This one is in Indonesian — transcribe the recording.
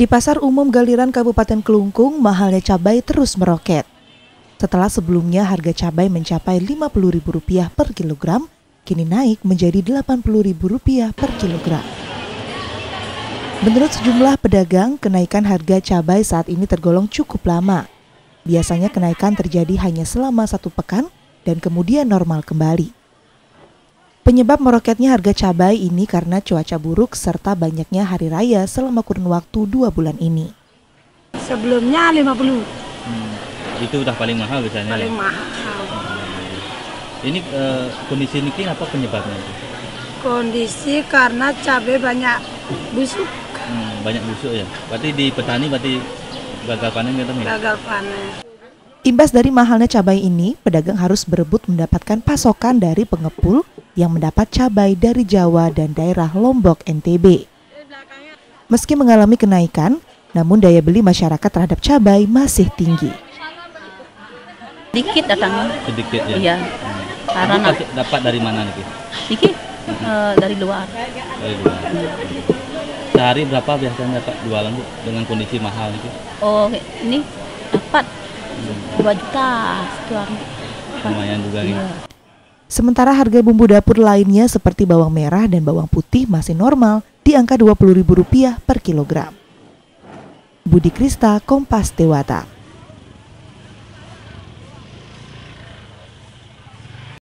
Di Pasar Umum Galiran Kabupaten Kelungkung, mahalnya cabai terus meroket. Setelah sebelumnya harga cabai mencapai Rp50.000 per kilogram, kini naik menjadi Rp80.000 per kilogram. Menurut sejumlah pedagang, kenaikan harga cabai saat ini tergolong cukup lama. Biasanya kenaikan terjadi hanya selama satu pekan dan kemudian normal kembali. Penyebab meroketnya harga cabai ini karena cuaca buruk serta banyaknya hari raya selama kurun waktu dua bulan ini. Sebelumnya 50. Hmm, itu udah paling mahal biasanya. Paling ya? mahal. Ini eh, kondisi ini apa penyebabnya? Kondisi karena cabai banyak busuk, Hmm, banyak busuk ya. Berarti di petani berarti gagal panen gitu ya? gagal panen. Imbas dari mahalnya cabai ini, pedagang harus berebut mendapatkan pasokan dari pengepul yang mendapat cabai dari Jawa dan daerah Lombok NTB. Meski mengalami kenaikan, namun daya beli masyarakat terhadap cabai masih tinggi. Dikit datangnya, Sedikit ya. iya. Hmm. Karena kasih- dapat dari mana nih? Ki? dikit eh, dari luar. Dari luar. Sehari berapa biasanya dapat jualan Bu dengan kondisi mahal nih? Oh, ini dapat 2 juta sekian. Lumayan juga nih. Iya. Sementara harga bumbu dapur lainnya seperti bawang merah dan bawang putih masih normal di angka Rp20.000 per kilogram. Budi Krista, Kompas Dewata.